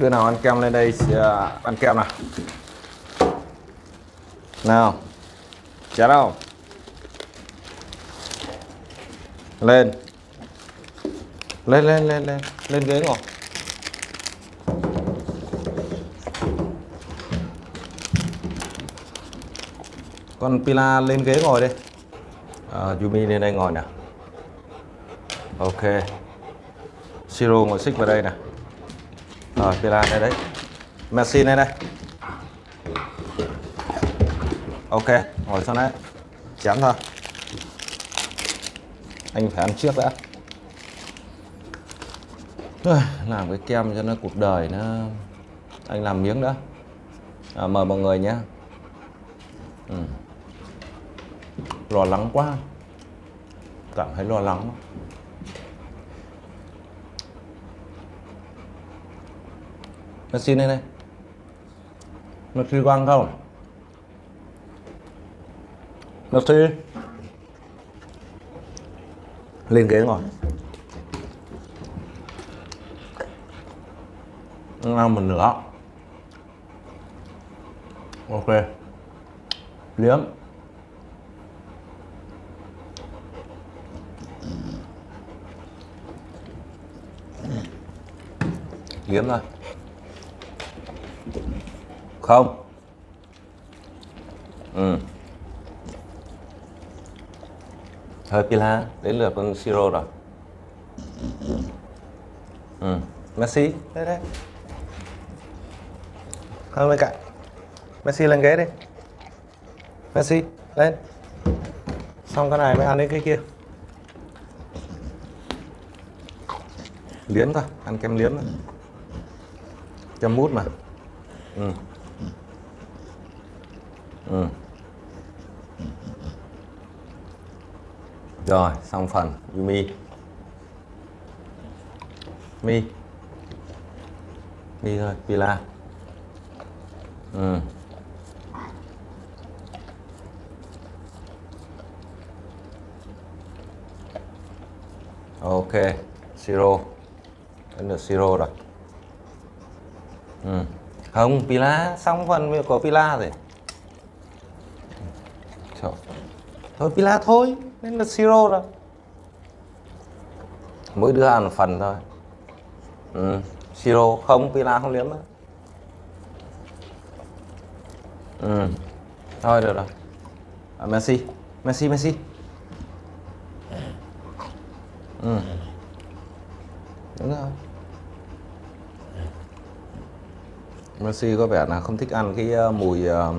đứa nào ăn kem lên đây sẽ à, ăn kem nào? Nào. Chả đâu. Lên. Lên lên lên lên. Lên ghế ngồi. Con Pila lên ghế ngồi đi. À, Yumi lên đây ngồi nè ok. Siro ngồi xích vào đây nè rồi Pila đây đấy. Messi đây đây ok ngồi sau đấy chém thôi. Anh phải ăn trước đã. Làm cái kem cho nó cuộc đời nó anh làm miếng đó à, mời mọi người nhé. Ừ. lo lắng quá. Cảm thấy lo lắng. Nó xin đây này. Nó xin quăng không? Nó xin lên ghế ngồi. Ăn một nửa. Ok. Liếm. Liếm thôi không. Ừ. Hơi pila đến lượt con siro rồi. Ừ. Messi. Đây đây. Không bên cạnh. Messi lên ghế đi. Messi lên. Xong cái này mới ăn đến cái kia. Liếm thôi ăn kem liếm thôi. Kem mút mà. Ừ ừ. Rồi, xong phần. Yumi Mi Mi thôi, Pila. Ừ. Ok, siro. Đến được siro rồi. Ừ. không, pila, xong phần của pila rồi Trời thôi pila thôi. Nên là siro rồi. Mỗi đứa ăn một phần thôi. Ừ. siro không pila không liếm nữa. Ừ. thôi được rồi. À, messi. Messi messi. Ừ. đúng rồi. Messi có vẻ là không thích ăn cái ờ, mùi ờ,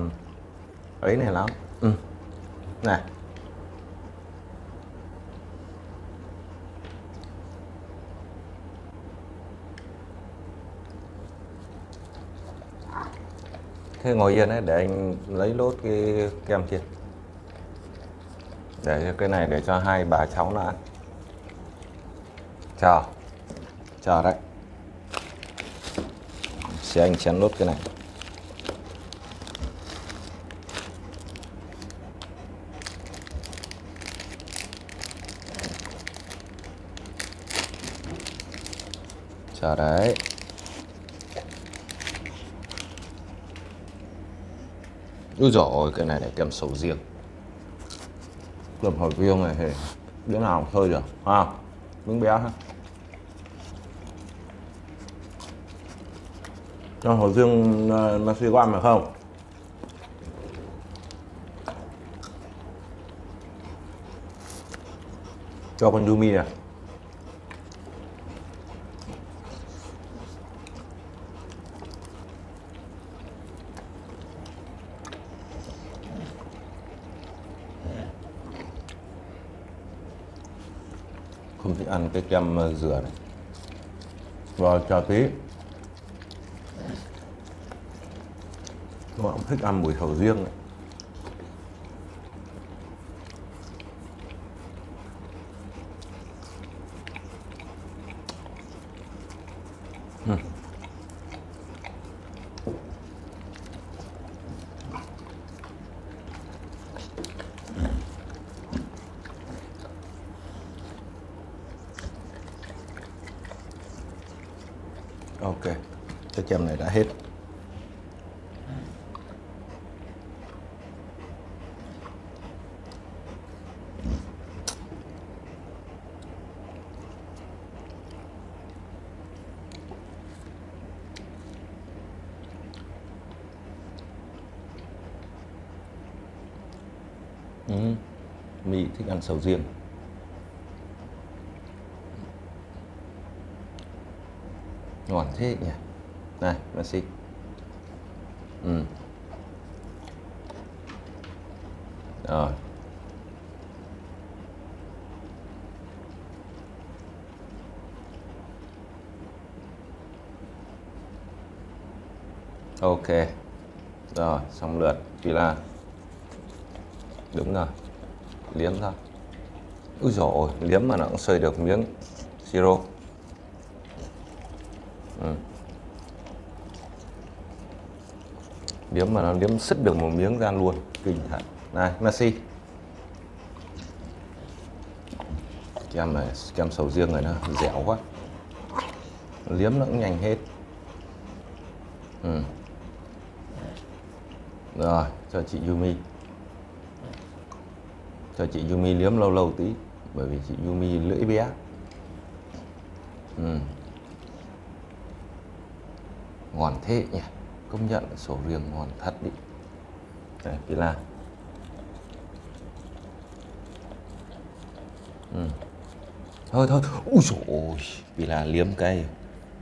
ấy này lắm. Ừ. này. Thế ngồi yên đấy, để anh lấy lốt cái kem kia. Để cái này để cho hai bà cháu nó ăn. Chờ. Chờ đấy. Sẽ anh chén lốt cái này. Chờ đấy. Úi dồi ôi, cái này để kem sầu riêng. Cơm hồi riêng này thì đứa nào thôi được à, miếng bé ha. Cho hồi riêng uh, ờ, suy qua mà phải không? Cho con Yumi này không thích ăn cái kem dừa ờ, này và cho tí các bạn thích ăn mùi sầu riêng này. Hmm. ok cái kem này đã hết Ừ. Mỹ thích ăn sầu riêng ngon thế nhỉ này merci ừ. Rồi. Ok. Rồi, xong lượt, Pila. Đúng rồi. Liếm thôi. Úi dồi ôi, liếm mà nó cũng xơi được miếng siro. Ừ. liếm mà nó liếm sứt được một miếng ra luôn. Kinh thật. Này, Messi. Kem này, kem sầu riêng này nó dẻo quá. Liếm nó cũng nhanh hết. Ừ. rồi, cho chị Yumi. Cho chị Yumi liếm lâu lâu tí, bởi vì chị Yumi lưỡi bé. Ừ. ngon thế nhỉ? Công nhận sổ riêng ngon thật đi. Đây Pila ừ. thôi thôi. Ui dồi ôi Pila liếm cây,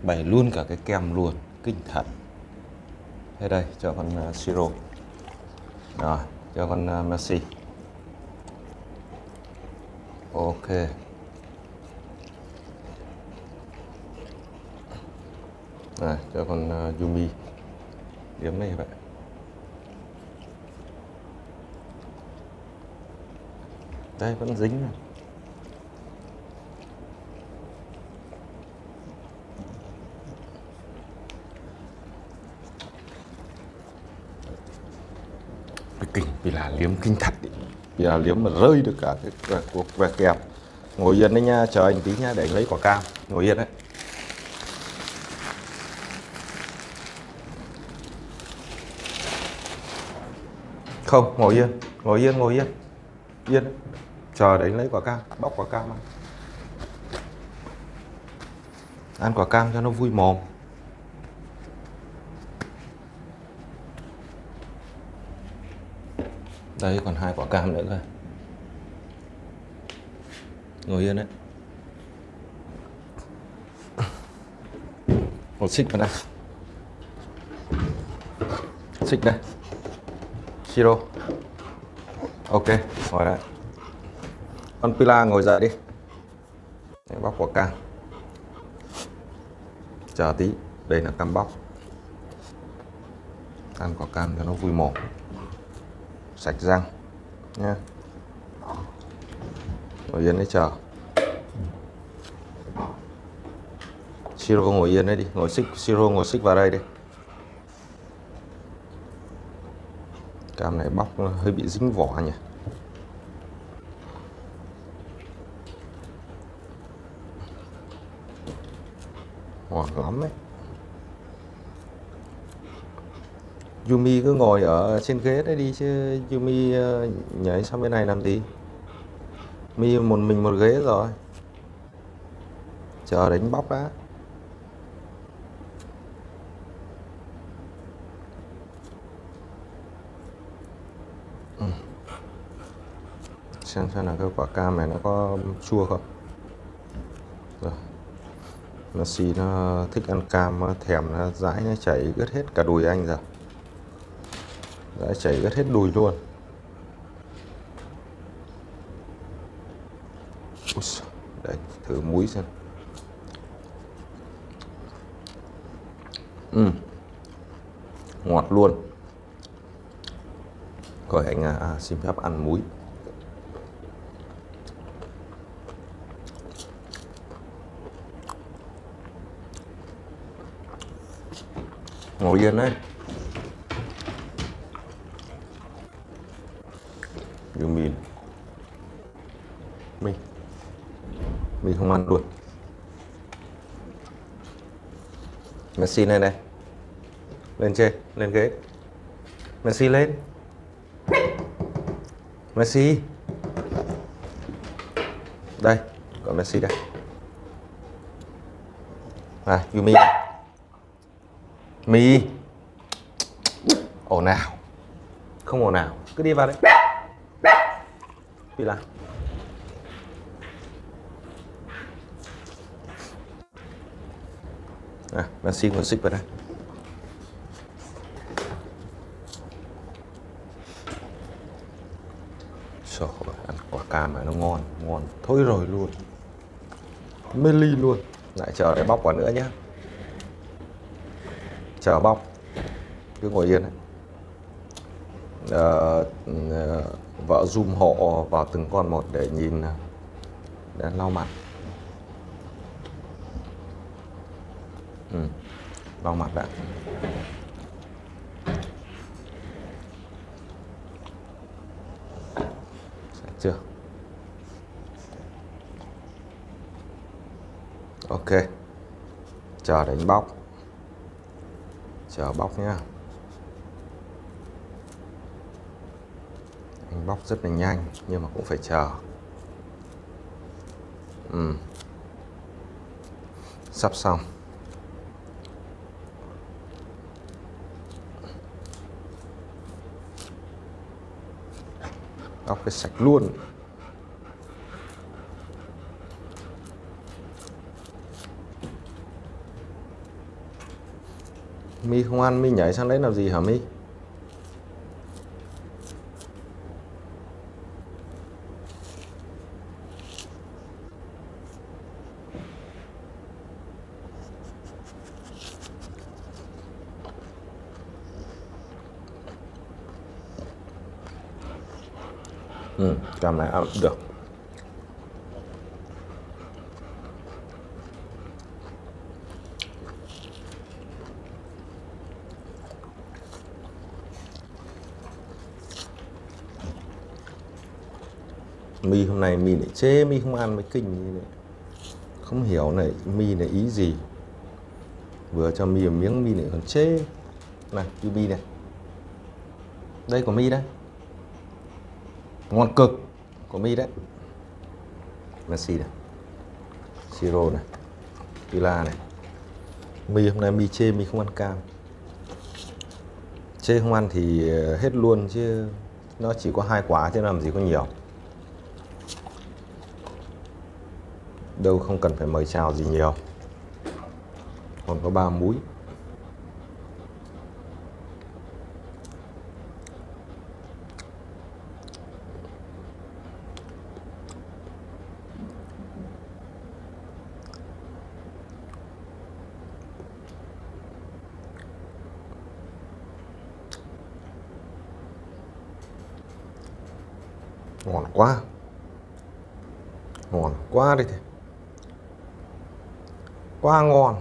bày luôn cả cái kem luôn. Kinh thật thế đây cho con uh, siro. Rồi cho con uh, Messi. Ok. Này cho con uh, Yumi điểm này vậy đây vẫn dính này. cái kinh vì là liếm kinh thật ý. vì là liếm mà rơi được cả cái, cái cuộc về kèm ngồi yên đấy nha chờ anh tí nha để anh lấy quả cam ngồi yên đấy không, ngồi yên ngồi yên ngồi yên. Yên. Chờ đấy lấy quả cam, bóc quả cam ăn. Ăn quả cam cho nó vui mồm. Đây, còn hai quả cam nữa cơ. Ngồi yên đấy. Một xích vào đây. Xích đây siro ok, ngồi đây con pila ngồi dậy đi. Để bóc quả cam chờ tí, đây là cam bóc. Ăn quả cam cho nó vui mồm. Sạch răng nha ngồi yên đấy, chờ. Siro ngồi yên đấy đi. Ngồi xích siro ngồi xích vào đây đi. Cam này bóc nó hơi bị dính vỏ nhỉ. Hoảng lắm đấy. Yumi cứ ngồi ở trên ghế đấy đi chứ Yumi ờ, nhảy sang bên này làm gì? Mi một mình một ghế rồi. Chờ đánh bóc đã. Xem xem là cái quả cam này nó có chua không. Rồi. Nó xì nó thích ăn cam nó thèm nó dãi nó chảy ướt hết cả đùi anh rồi. Dãi chảy ướt hết đùi luôn. Ui, thử muối xem. Ừ. ngọt luôn. Rồi anh à, à, xin phép ăn muối. Ngồi yên đấy. Dùng mì mì mì không ăn luôn. Messi này này lên trên, lên ghế. Messi lên. Messi. Đây, gọi Messi đây. À Yumi Mi. Ồn nào không ồn nào cứ đi vào đấy bị làm à đang xin một xích vào đây. Trời ơi, ăn quả cam này nó ngon, ngon. Thôi rồi luôn. Mê ly luôn. Lại chờ để bóc quả nữa nhé Chờ bóc Cứ ngồi yên đấy. À, Vợ zoom hộ vào từng con một để nhìn Để lau mặt. Ừ. Lau mặt đã. Sạch chưa? Ok. Chờ đánh bóc chờ bóc nhá. Anh bóc rất là nhanh, nhưng mà cũng phải chờ. Ừ. sắp xong. Bóc cái sạch luôn. Mi không ăn, mi nhảy sang đấy làm gì hả mi? Ừ cầm này ăn được. Mi hôm nay mi lại chê, mi không ăn mấy kinh như này không hiểu này, mi này ý gì? Vừa cho mi một miếng, mi lại còn chê. Này như mi này. Đây của mi đấy. Ngon cực của mi đấy. Messi này. Siro này. Pila này. Mi hôm nay mi chê, mi không ăn cam. Chê không ăn thì ờ, hết luôn chứ. Nó chỉ có hai quả chứ làm gì có nhiều. Đâu không cần phải mời chào gì nhiều. Còn có ba múi. Ngon quá. Ngon quá đi thì quá ngon.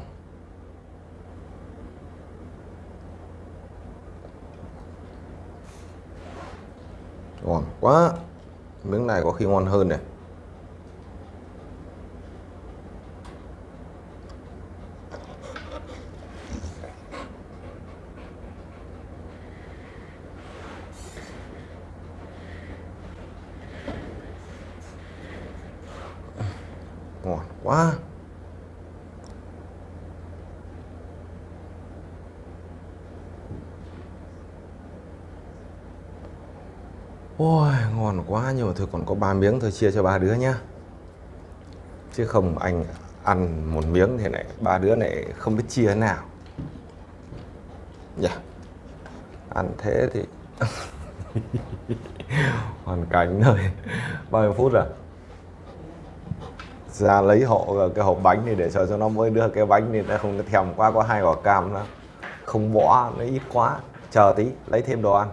Ngon quá. Miếng này có khi ngon hơn này. Ngon quá Ôi, quá, nhưng mà thôi còn có ba miếng thôi, chia cho ba đứa nhá. Chứ không anh ăn một miếng thì lại ba đứa này không biết chia thế nào. Dạ. Ăn thế thì hoàn cảnh rồi bao nhiêu phút rồi? Ra lấy hộ cái hộp bánh này để cho cho nó mới đưa cái bánh này nó không thèm quá, có hai quả cam nữa. Không bỏ, nó ít quá. Chờ tí, lấy thêm đồ ăn.